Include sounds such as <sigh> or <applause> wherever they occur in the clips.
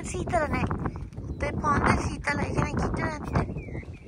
දැන් සීතල නෑ. උදේ පාන්දර සීතල ඒ කියන්නේ කිට්ටු නැත්තේ. ඉතින්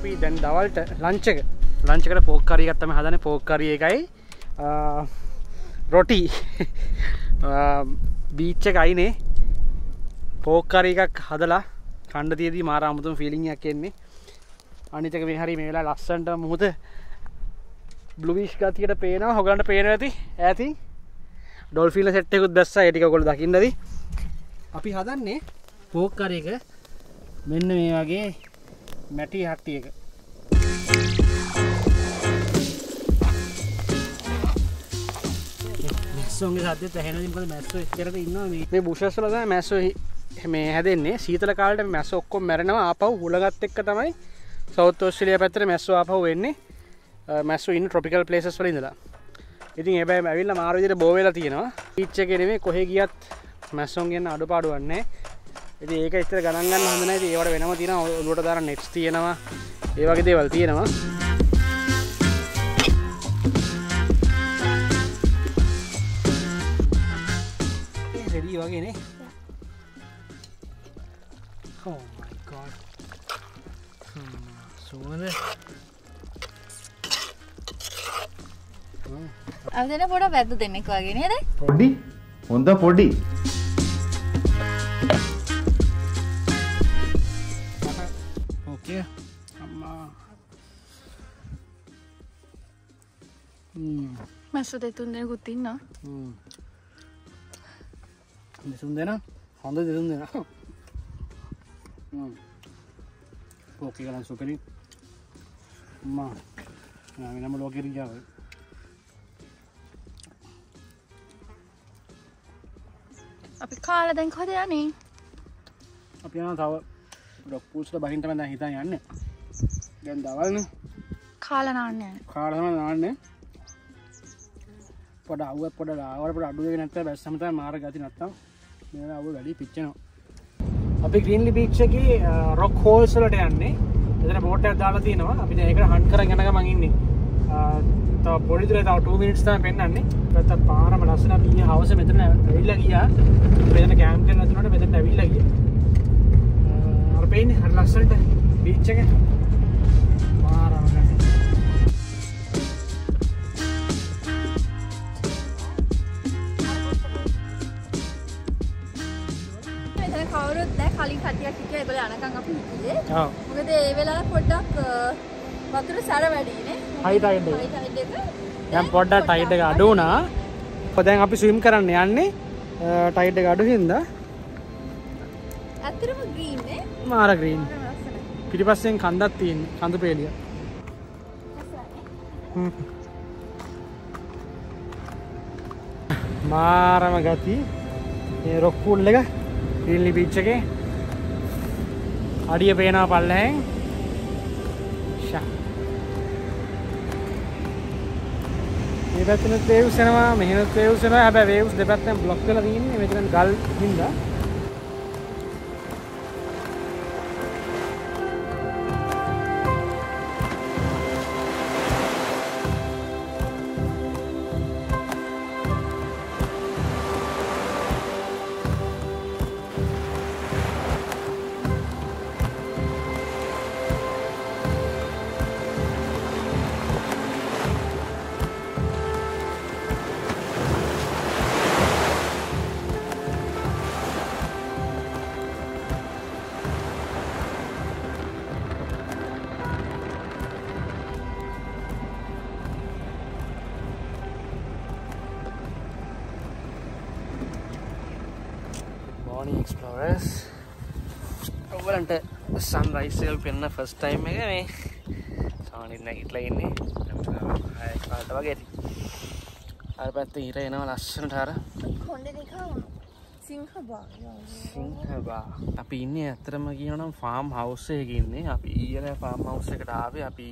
අපි දැන් දවල්ට ලංචක ලංචකට පෝක්කාරී ගත්තම හදන පෝක්කාරිය එකයි රොටි බීච්ච <laughs> අයිනේ. පෝක්කාරී එකක් හදලා කණ්ඩ තියදී මාර අමුතුම ෆිලිංයක් එන්නේ. අනිතක මේ හරි මේ වෙලා ලස්සන්ට මුහද බ්ලුවිෂ් ගතියට පේනවා. හොගලන්ට පේන ඇති. ඇති ඩොල්ෆිල සෙට්ටකුත් දැස්ස ඇටික කොළ දකින්නද. අපි හදන්නේ පෝක්කර එක. මෙන්න මේ වගේ මැටි හට්ටිය එක මැස්සෝගේ සද්‍ය තැහෙනදින් පද මැස්සෝ එච්චරට ඉන්නවා මේ. මේ බුෂස්වලද මැස්සෝ මේ හැදෙන්නේ. සීතල කාලට මැස්ස ඔක්කොම මැරෙනවා. ආපහු හුලගත් එක්ක තමයි සෞත් ඔස්ට්‍රේලියා පැත්තට මැස්සෝ ආපහු වෙන්නේ මැස්සෝ ඉන්න ට්‍රොපිකල් ප්ලේසස් වල ඉඳලා. ඉතින් හැබැයි ඇවිල්ලා මාරු විදිහට බෝ වෙලා තියෙනවා. බීච් එකේ නෙමෙයි කොහෙ ගියත් මැස්සොන් ගෙන්න අඩුපාඩුවක් නැහැ ඉතින් ඒක ඉතර ගණන් ගන්න හොඳ නැහැ ඉතින් ඒවට වෙනම තියෙනවා. ඔලුවට දාන නෙට්ස් තියෙනවා. ඒ වගේ දේවල් තියෙනවා. රෙඩි වගේ නේ. Oh my god. සුවඳ. අවදෙන පොඩ වැද්ද දෙන්නෙක් වගේ නේද? පොඩි. හොඳ පොඩි හ්ම්. මැස්ස දෙතුන් දෙනෙකුත් ඉන්නවා. දෙසුන් දෙනා හොඳ දෙසුන් දෙනා. ඕකේ ගලන් සුපරි. නා වෙනම ලෝකෙ රියාව. අපි කාලා දැන් කොහෙද යන්නේ? අපි යනවා තව ඩොක් පූල්ස්ට බහින්න තමයි දැන් හිතන් යන්නේ. දැන් දවල්නේ. කාලා නාන්න යන්නේ. කාට තමයි නාන්නේ. පොඩ අවුවත් පොඩ ආවට පොඩ අඩු වෙන්නේ නැත්නම් බැස්සම තමයි මාර ගති නැත්තම් මේවා අවුව වැඩි පිච්චෙනවා. අපි ග්‍රීන්ලි බීච් එකේ රොක් හෝල්ස් වලට යන්නේ. එතන බෝට් එකක් දාලා තියෙනවා. අපි දැන් ඒකට හන්ට් කරන් යන ගමන් ඉන්නේ. තව පොඩි දුර තව 2 මිනිට්ස් තමයි පෙන්වන්නේ. නැත්තම් පාරම ලස්සන අපි ඊයේ හවස මෙතන ඇවිල්ලා ගියා. මෙතන කැම්ප් කරලා තුනට මෙතන ඇවිල්ලා ගියා. අර පේන්නේ හරි ලස්සනට බීච් කලින් කටියක් හිටියා ඒගොල්ලෝ යනකම් අපි හිටියේ. ඔව්. මොකද ඒ වෙලාවේ පොඩ්ඩක් වතුර සැර වැඩිනේ. හයි ටයිඩ් එක. හයි ටයිඩ් එක. දැන් පොඩ්ඩක් ටයිඩ් එක අඩු වුණා. ඔය දැන් අපි ස්විම් කරන්න යන්නේ ටයිඩ් එක අඩු හින්දා ඇත්තටම ග්‍රීන් නේ. මාර ග්‍රීන්. පිටිපස්සෙන් කන්දක් තියෙන්නේ. කඳු පෙළිය. හ්ම්. මාරම ගති. මේ රොක් පූල් එක බීච් එකේ අඩිය පේනවා පල්ලෙහෙන්. ෂා. මේ පැත්තෙනුත් වේව්ස් එනවා මෙහෙනුත් වේව්ස් එනවා හැබැයි වේව්ස් දෙපැත්තෙන් බ්ලොක් වෙලා තියෙන්නේ මෙතන ගල් හින්දා මෝනි එක්ස්පලෝරස් ඔවලන්ට සන් රයිසල් පෙන්න්න ෆස් ටයිම් එක මේ. සානිත් නැගිටල ඉන්නේ. කාට වගේ අර පැත්ත ඉර එනවා ලස්සනට අර. කොන්ඩ නිකම් සිංහබා. අපි ඉන්න ඇතරම කියනම් ෆාම් හවස්සයක ඉන්නේ. අපි ඊල ෆාම් හවස්ස එකට ආවේ. අපි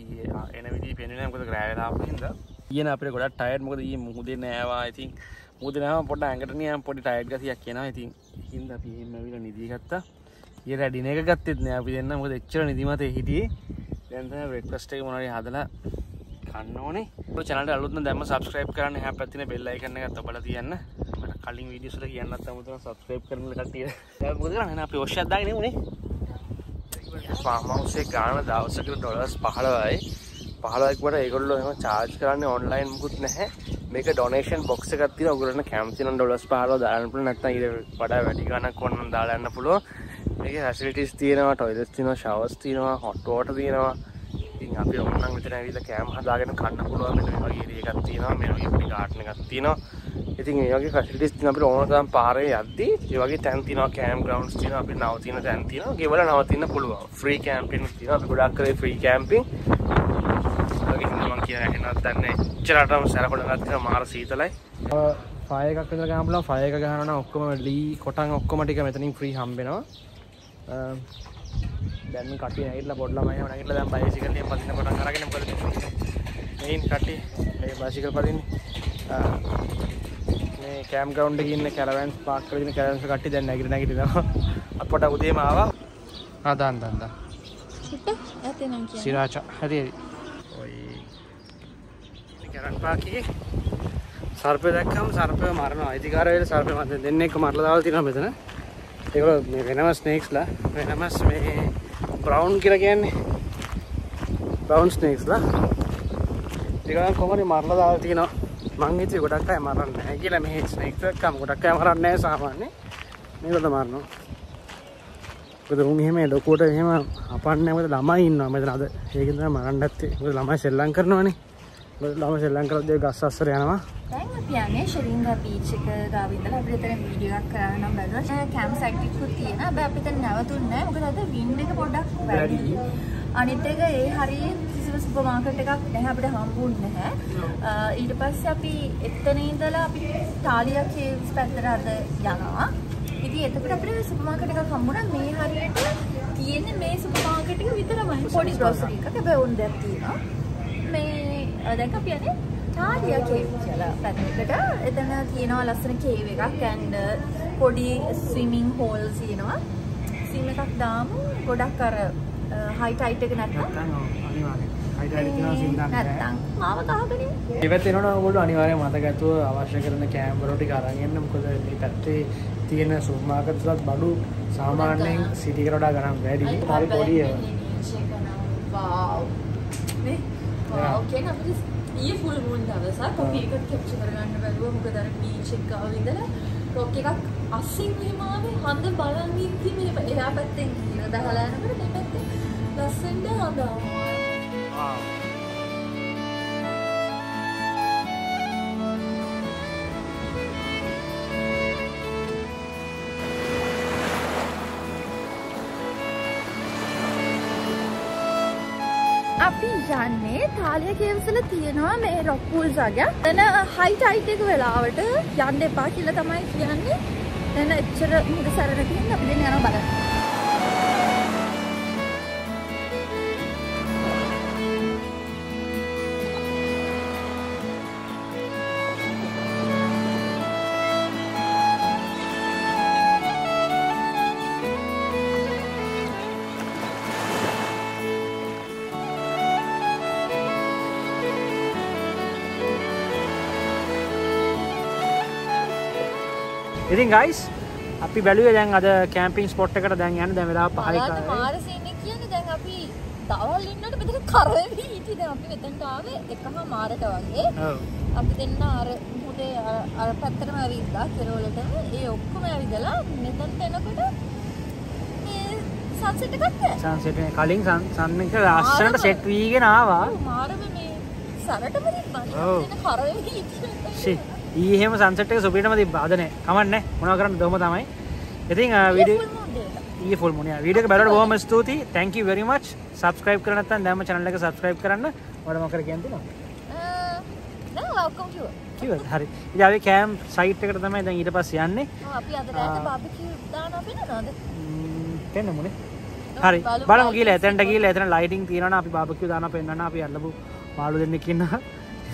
එන විදි පෙනෙන කොද ග්‍රෑලාපින්ද කියන අපට ගොඩ ටයර් මොකද ඒ මුහදේ නෑවා ඉතින් මුදනාව පොට ඇඟටනය පොඩි ටයර් ගතියක් කියෙන ඉතින් හින්ද අපි එමවිල නිදිගත්තා ඒ රැඩින එක ගත්තෙත් නෑ අපි දෙන්න. මොද එච්චර නිදිමත හිටියේ. දැන්ත බ්‍රෙක්වස්ට එක මොනට හදලා කන්න ඕනේ. චනට අලුත්න දැම සබස්ක්‍රයිප් කරන්න හැ පැතින බෙල්ලයි කරන්න ගත්ත බල තියන්න. මට කලින් විඩියසල කියන්න අමුතන සබස්ක්‍රයිප් කරන කටිය මුදරන්න අප ෝෂ්‍යදාගෙන වුණේ ෆාමවසේ ගාන දවසකට ඩොලස් පහලවයි පහලක්වට ඒගොල්ල එම චාර්ජ් කරන්න ඔන්ලයින් මුකුත් නැහැ. මේක ඩොනේෂන් බොක්ස ගත්ති ඔගරන කැම්සින ඩොලස් පාල දාරනපුල නැත්ත ඉර වඩා වැඩිගන්න කොන්න දාලන්න පුළුව මේක හැසිලිටිස් තියෙනවා ටොයිලස් තිනවා ශවස් තිනවා හොට්ටෝට තියෙනවා. ඉතින් අපි ඔන්නන් විතර ඇවිල්ලා කෑම හදාගෙන කන්න පුළුවන් මෙන්න මේ වගේ එකක් තියෙනවා. මේ වගේ පොඩි ගාඩන් එකක් තියෙනවා. ඉතින් ඒ වගේ ෆැසිලිටිස් තියෙනවා අපිට ඕන තරම් පාරේ යද්දී ඒ වගේ තැන් තියෙනවා කෑම් ග්‍රවුන්ඩ්ස් තියෙනවා අපිට නවතින තැන් තියෙනවා. ගෙවල නවතින්න පුළුවන්. ෆ්‍රී කැම්පින් තියෙනවා. අපි ගොඩක් කරේ ෆ්‍රී කැම්පින් කියන ඇහෙනවත් දන්නේ ඉච්චරටම සැරකොඩගත් තියෙනවා මාර සීතලයි. ෆය එකක් විතර ගහන්න පුළුවන්. ෆය එක ගහනවා නම් ඔක්කොම ලී කොටන් ඔක්කොම ටික මෙතනින් ෆ්‍රී හම්බෙනවා. දැන් කටි ඇහිල්ලා පොඩ්ඩම අය නැගිටලා දැන් බයිසිකල් එකෙන් පදින්න පටන් අරගෙන මොකද මේන් කටි ඒ බයිසිකල් පදින්නේ. මේ කෑම් ග්‍රවුන්ඩ් එකේ ඉන්න කැරවන්ස් පාක් කරගෙන ඉන්න කැරවන්ස් කට්ටිය දැන් නැගිට නැගිටිනවා. අපට උදේම ආවා. ආ දාන්න දාන්න දාන්න. චුට්ට ඇතනම් කිය සිරාචා හරි හරි ඔය කැරන් පාකේ. සර්පය දැක්කම සර්පය මරනවා. අයිතිකාරයට සර්පය මරන දෙන්නෙක් මරලා දාලා තියෙනවා මෙතන. ඒගොල්ලෝ මේ වෙනම ස්නේක්ස්ලා වෙනමස් මේ බ්‍රවුන් කියලා කියන්නේ. බ්‍රවුන් ස්නේක්ස්ලා ඒගොල්ලන් කොහොමද මරලා දාලා තියෙනවා? මං හිතුවේ ගොඩක් අය මරන්නේ නැහැ කියලා. මේ ස්නේක්ස් එක්කම ගොඩක් අය මරන්නේ නැහැ සාමාන්‍යයෙන්. මේගොල්ලෝ මරනවා? මොකද උන් එහෙම ලොකුවට එහෙම අපන්නේ මොකද ළමයි ඉන්නවා මෙතන. අද ඒක තමයි මරන්න නැත්තේ මොකද ළමයි සෙල්ලම් කරනවානේ. මොකද ළමයි සෙල්ලම් කරද්දී ගස් අස්සර යනවා දැන් අපි යන්නේ ශරීංගා බීච් එක ගාව ඉඳලා අපිට එතන වීඩියෝ එකක් කරන්න නම් බැලුවා. කැම්ප් සයිට් එකකුත් තියෙනවා. හැබැයි අපි එතන නැවතුන්නේ නැහැ. මොකද අද වින්ඩ් එක පොඩ්ඩක් වැඩි. අනිත් එක ඒ හරිය කිසිම සුපර් මාකට් එකක් නැහැ අපිට හම්බුන්නේ නැහැ. ඊට පස්සේ අපි එතන ඉඳලා අපි තාලියා කේව්ස් පැත්තට අද යනවා. ඉතින් එතකොට අපිට සුපර් මාකට් එකක් හම්බුණා මේ හරියට තියෙන්නේ මේ සුපර් මාකට් එක විතරමයි. පොඩි ග්‍රොසරි එකක්. හැබැයි උන් දෙයක් තියෙනවා. මේ දැන් අපි යන්නේ තාලියා කේව් කියලා පැත්තකට. එතන තියෙනවා ලස්සන කේව් එකක් and පොඩි ස්විමින් හෝල් තියෙනවා. ස්විම් එකක් දාමු. ගොඩක් අර හයි ටයිට් එක නැත්නම් නැත්තම් මාව ගහගෙන ඉන්න. ඉවත් වෙනවා ඔයගොල්ලෝ අනිවාර්යෙන් මතක ඇතුව අවශ්‍ය කරන කැමරා ටික අරන් එන්න මොකද මේ පැත්තේ තියෙන සුපර් මාකට් වලත් බඩු සාමාන්‍යයෙන් සිටි එකට වඩා ගණන් වැඩි. හරි පොඩි ඒවා. වාව්. නේ? කියන අපිට ඊයේ ෆුල් මූන් දවසක් කොපි එකක් කැප්චර් කරගන්න බැලුවා මොකද අර බීච් එක ගාව ඉඳලා රොක් එකක් අස්සින් මෙහෙම ආවේ හඳ බලන් ඉද්දි මේ එහා පැත්තෙන් ඉර දහලා යනකොට මේ පැත්තේ ලස්සනට හඳ ආවා. අපි යන්නේ තාලිය කේව්සල තියෙනවා මේ රොක් පූල්ස් වගේ. එතන හයි ටයිට් එක වෙලාවට යන්න එපා කියලා තමයි කියන්නේ. එතන එච්චර මුද සැරණ තියෙන අපි දැන් යනවා බලන්න. ඉතින් ගයිස් අපි බැලුවේ දැන් අද කැම්පින් ස්පොට් එකට දැන් යන්න දැන් වෙලාව 5යි බලන්න මාර සීන් එක කියන්නේ දැන් අපි දවල් ඉන්නකොට මෙතන කරවි හිටි දැන් අපි මෙතනට ආවේ එකම මාරට වගේ. ඔව් අපි දෙන්න අර මුහුදේ අර- පැත්තටම ඇවිද්දා කෙරවලටම ඒ ඔක්කොම ඇවිදලා මෙතනට එනකොට මේ සන්සෙට් එකක් නෑ. සන්සෙට් එක කලින් සන් සන් එක ලස්සනට සෙට් වීගෙන ආවා මාරම මේ සරටම තිබ්බනේ. ඔව්. කරවි හිටියේ. ෂේ ඊ එහෙම සන්සෙට් එක සුපිරිටම තිබ්බා. අද නෑ. කමන්නේ. මොනවා කරන්න දොම තමයි. ඉතින් වීඩියෝ ඒ ෆුල් මුණ වීඩියක බැලට බොහම ස්තුති තැන්ක very මච් සබස්ක්‍රයිබ් කරනත්තන් දැම චනල්ල එක සබස්ක්‍රයිබ් කරන්න. වඩ මකර කියන්තිනවා ඔක්කොම කිව්වා. කිව හරි. ඉයාවේ කෑම් සයිට් එකට තමයි දැන් ඊට පස් යන්නේ? පෙන්න්න මුණේ හරි. බලම කියල ඇතැන්ට කියල ඇතන ලයිටිං තියෙන අපි බාපකු දාන පෙන්න්න අපි අල්ලපු මාළු දෙන්නෙකින්න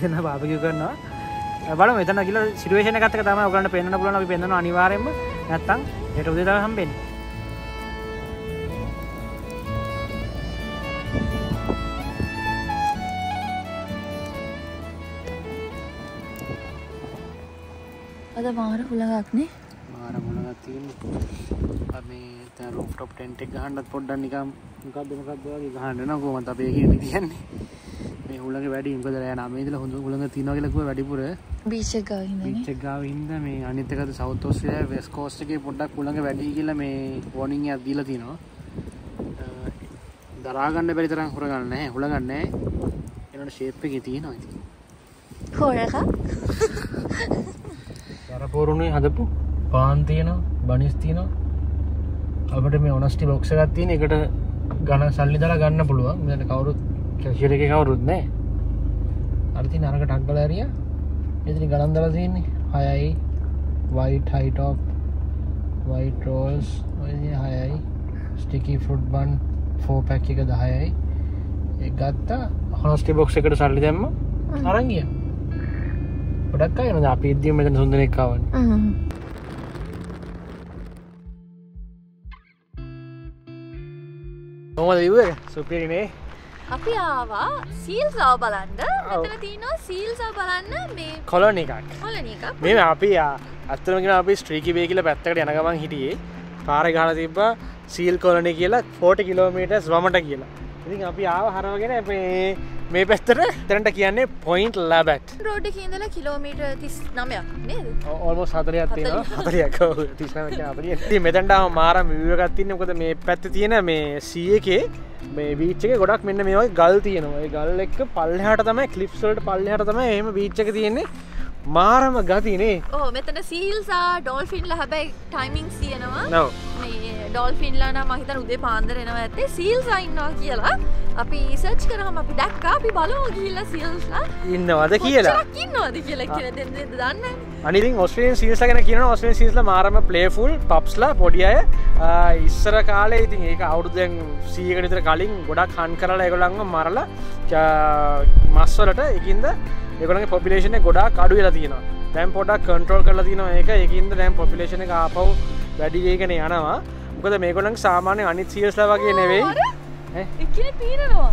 එන්න බාපකි කරනවා බල මෙතන කියල සිරුවේෂන කතක තම ඔගලන්න පෙන්න්න පුලන අපි පෙන්න්න අනිවාරෙන්ම නැත්තං හෙට උදේ තම හම්බෙන් අද මාර හුළඟක්නේ. මාර මොනගත් තියන්න. මේ තැ රෝටප් ටෙන්ටෙක් ගහන්ඩත් පොඩ්ඩන් නිකම් මොකක්ද මොකක්ද වගේ ගහන්නන කොමත් අපේ කියන තියන්නේ මේ හුළඟ වැඩි ඉකද ෑ නමේදල හොඳ හුළඟ තිනගලකුව වැඩිපුර. බීච් එක ගාවින්දනේ. පිච්චක්ගාව හින්ද මේ අනිතකද සෞතෝස්්‍රය වෙස් කෝස්ටගේ පොඩ්ඩක් කුළඟ වැඩි කියල මේ වොනිං අදීල තිනවා. දරාගන්න බැරිතරම් හොරගන්න හුළගන්න එනට ශේප්ප එක තියෙනවා ඉති හොරක? යරපෝරුණේ හදපු පාන් තියෙනවා බනිස් තියෙනවා. අපට මේ ඔනස්ටි බොක්ෂ ගත්තියන එකට ගණ සල්ලි දලා ගන්න පුළුවන්. මෙට කවුරුත් ශර එක කවුරුත් නෑ. අර්ති නරක ටක්ගලරිය එතිනි ගණන් දල තියන්නේ. හයයි. වයිට හයිටෝප් වයිට රෝල්ස් හයයි. Sticky fruit bun four pack එක දහයයි. ඒ ගත්තා. හොනස්ටි බොක්ෂ එකට සල්ලි දැම්ම. අරංගිය ගොඩක් අයන අපි ඉදදිීම මෙතන සුන්දනෙක්කාවන් නොමද ඉව සුපිරිනේ අපි ආවා සීල් සව බලන්ඩ මෙතන තියනවා සීල් සව බලන්න මේ කොලොන එකක්. කොලන එක මේ අපි අත්තමගෙන අපි ස්ට්‍රීකි බේ කියල පැත්තකට යනගමන් හිටියේ. පාර ගහල තිබ්බ සීල් කොලන කියලා ෆෝට කිලෝමීටස් වමට කියලා. ඉතින් අපි ආව හරවගෙන අපේ මේ පැස්තට තැනට කියන්නේ පොයින්ට් ලබැට් රෝඩ කියදලා කිලෝමීට තිස් නමයක් නේද? ඔල්මෝ සතරයක් හතරයක්. තිස්න මෙතැන්ට මාරම විවගත්තින්න කොද මේ පැත්ත තියෙන මේ සියකේ මේ බීච්චක ගොඩක් මෙන්න මේ ගල් තියෙනවා. ගල් එක්ක පල්ලහට තමයි කලිප්සල්ට පල්ලහට තම එම බීච්චක තියෙන්නේ. මාරම ගතිනේ. ඕ මෙතන සීල්සා ඩොල්ෆින්ල හැබැයි ටයිමිං සියනවා. නව ඩොල්ෆින්ලා නම් මහිතන් උදේ පාන්දර එනවා ඇත්තේ සීල්සා ඉන්නවා කියලා. අපි සර්ච් කරාම අපි දැක්කා අපි බලමු ගිහිල්ලා සීල්ස්ලා ඉන්නවද කියලා? ඉන්නවද කියලා කියලා දෙන්න දන්නේ අනිතින් ඔස්ට්‍රේලියන් සීල්ස්ලා ගැන කියනවා. ඔස්ට්‍රේලියන් සීල්ස්ලා මාරම ප්ලේෆුල් පබ්ස්ලා පොඩි අය. ඉස්සර කාලේ ඉතින් ඒක අවුරුදුෙන් 100කට විතර කලින් ගොඩක් හන් කරලා ඒගොල්ලන්ව මරලා මස් වලට ඒකින්ද ඒගොල්ලන්ගේ පොපියුලේෂන් එක ගොඩාක් අඩු වෙලා තියෙනවා. දැන් පොඩක් කන්ට්‍රෝල් කරලා තියෙනවා ඒක. ඒකින්ද දැන් පොපියුලේෂන් එක ආපහු වැඩි වේගෙන යනවා. මොකද මේකොලක් සාමාන්‍ය අනිත් සියස්ල වගේ නෙවෙයි. එකන පීරනවා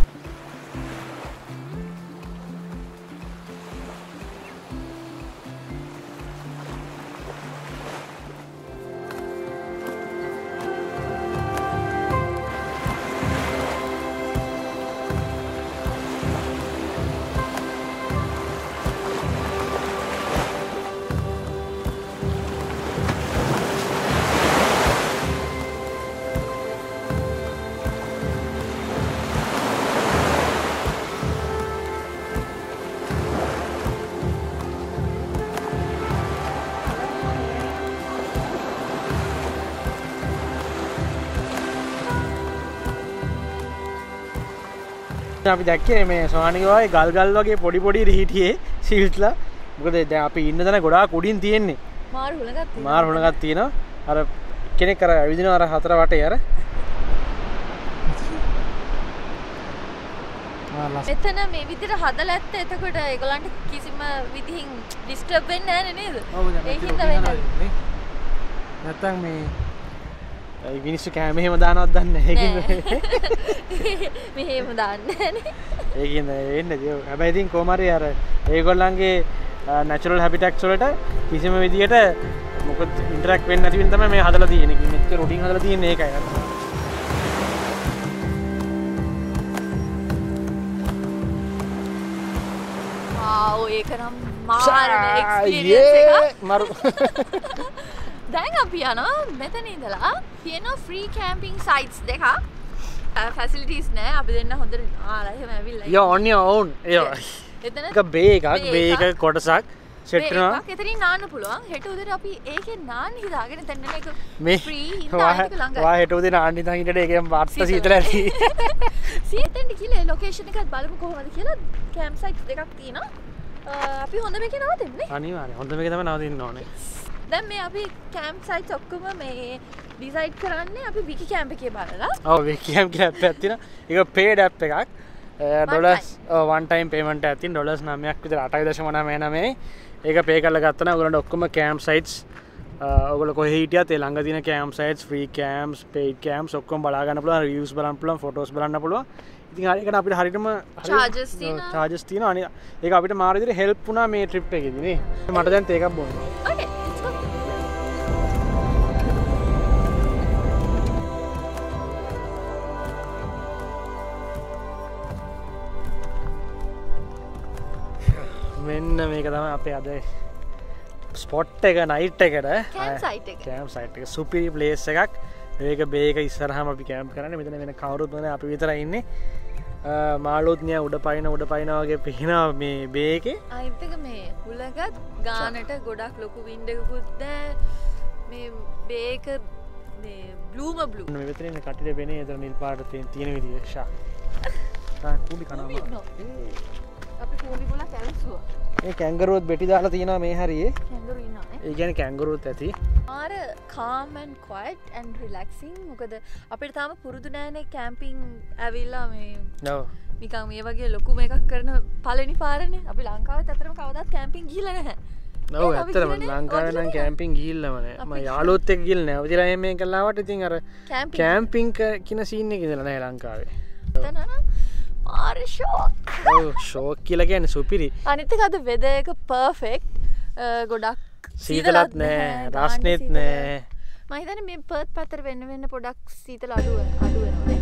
අපි දැක්කේ මේ ස්වානිකවයි ගල්ගල් වගේ පොඩි පොඩි රීටියේ සිල්ටල මොකද ද අපි ඉන්න තන ගොඩා කුඩින් තියෙන්නේ. මාර හොනගත් තියෙනවා. අර කෙනෙක් කර විදින අර හතර වට යර මෙතන මේ විදිර හදල ඇත්ත. එතකොට එගොලන්ට කිසිම විදිහින් ඩිස්ටර්බෙන් ෑන නේද? ඒහින්ද වෙන්න. නැත්තං මේ මිනිස්සු කෑමහෙම දානවත් දන්න <laughs> මෙහෙම දන්න ඒකන්න එන්න දිය හැබැයිතින් කෝමරි අර ඒගොල්ලන්ගේ නැචරල් හැපිටක්ස්වලට කිසිම විදියට මොක ඉන්ටරක් වෙන්න ඇතිවින් තම මේ හදල තියෙනෙ මෙච්ච රුඩින් හදල තියන එකයි ඒකනම් මරු <laughs> දැන් අපි යනවා මෙතන ඉඳලා තියෙන ෆ්‍රී කෑම්පිං සයිටස් දෙක. ෆැසිලිටස් නෑ. අපි දෙන්න හොඳට ආලහෙම ඇවිල්ල ය ඔන්න ඔවුන් එතන බේ එකක් බේ එක කොටසක්. සෙට්නවා එතරින් නාන්න පුළුවන්. හෙට උදර අපි ඒක නාන්න හිදාගෙන තැන්න එක මේ ෆ්‍රී වා හිටවද නාන්ඩි තහිට එක වාර්ත සීතල ඇති. සීතැන්ට කියල ලොකේෂණ එකත් බලපු කොහොමද කියලා කෑම් සයිට් දෙකක් තියෙන අපි හොඳ මේක නව දෙන්නේ අනිවාර හොඳ එක තම නවතින්න ඕනේ දැම් මේ අපි කෑම් සයිට් ඔක්කම මේ ඩිසයිට් කරන්න අපි විකි කෑම්ප එක බලලා. ඔව කියම් කිය ඇත්ත ඇතින එක පේඩ ඇප් එකක්. ඩොලස් වන්ටයිම් පේමට ඇතින් ඩොලස් නමයක් විතර. අටයි දශමන මේ නමේ ඒක පේ කල ගත්තන ගලට ඔක්කොම කෑම් සයිටස් ඔගල කොහිටිය තේ ළඟ තින කෑම් සයිටස් ්‍රී කෑම්ස් පේට කෑම් සොක්කොම් බලාගන්න පුල රියස් බලන් පුලන් ෆොටෝස් බලන්න පුළුව ඉතින් හරිකට අපිට හරිටම තියෙනවා. චාජස්තින අනි ඒ අපිට මාරිදිර හෙල්පුනා මේ ට්‍රිප් එකදිනේ මට දැන් ඒකක් බොන්න මෙන්න මේක තම අපේ අද ස්පොට් එක නයිට් එකට. කෑම් සයිට් එක. සුපිරි පලේස් එකක්. ඒක බේක ඉස්සරහම අපි කෑම් කරන මෙතන වෙන කවරුත්වන අපි විතර ඉන්න. මාලුත්නය උඩ පයින උඩ පයිනවගේ පිහිනාව මේ බේක අයිතක මේ හුලගත් ගානට ගොඩක් ලොකු වින්ඩකුත් මේ බේක බ්ලූම බ්ලූ විතරන කටිට වෙන එතර නිල් පාට තියෙන විදිශා <laughs> කුඩි කනවා. අපි පුල කැවසුව ඒ කැංගරුවත් බෙටි දාලා තියෙන මේ හරියේ කැඳරු ඉන්න ඒ ගැන කැංගරුත් ඇති ආර කාමන් කොයිට් ඇන් රිලක්සිං මොකද අපිට තාම පුරුදු නෑනේ කැම්පිං ඇවිල්ලා මේ නව නිකම් මේ වගේ ලොකු එකක් කරන පලනි පාරණ අපි ලංකාව අතරම කවදත් කැම්පිං ගිලන නව ගිහලා ලංකාවනම් නෑ. කෑම්පින් ගිල්ලමන ම යාලොත් එක් ගිල් නැවතිලා මේ කල්ලාවට ඉතින් අර කැම්පිං කෑම්පිං කියන සින්න එක දලනෑ ලංකාවේ ආර්ෂෝක් ශෝක් කියල ගැන සුපිරි. අනිතක අද වෙද එක පර්ෆෙක්් ගොඩක් සීතලත් නෑ රස්නෙත් නෑ. මහිතන මේ පර්ත් පතර වෙන්න වෙන්න පොඩක් සීතල අඩුව අඩුවනේ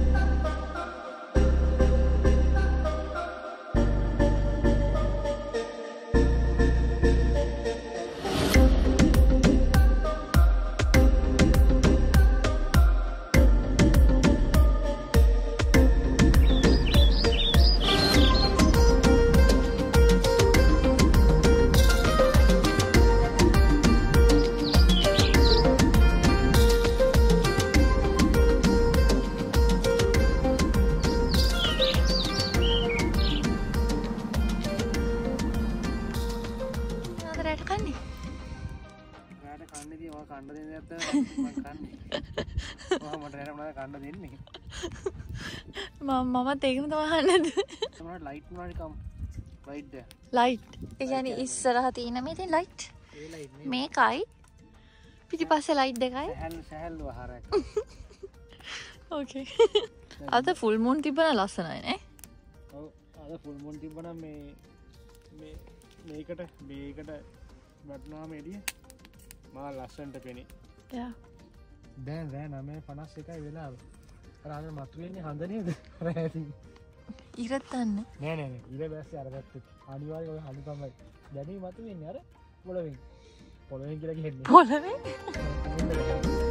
කණ්ඩ දෙන්නේ? මමත් ඒකම තමහන්නද මට ලයිට් එකන ඉස්සරහ තියන මේ තින් ලයිට් මේකයි. පිටි පස්ස ලයිට් දෙකයි අද ෆුල්මුන් තිබන ලස්සනයිනේ අද ෆුල්මුන් තිබන මේ මේකට මේකට වටනාමේඩිය මා ලස්සන්ට පෙනේ. දැන් රෑ නමේ පනස් එකයි වෙලා රාග මතුවෙන්නේ හඳනේද <laughs> රෑති ඉරත්තන්න. නෑනෑ ඉර බැස්ස අරගත්ත අනිවාර්ය ඔය හඳු තමයි දැනී මතුවෙන්නේ අර පොළොවෙන්. පොළොවෙන් කියලා හෙන්නේ පොලවේ <laughs>